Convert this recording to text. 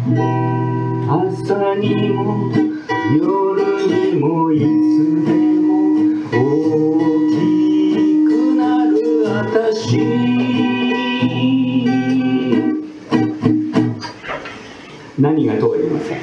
朝にも夜にもいつでも大きくなる私。何がとは言いません。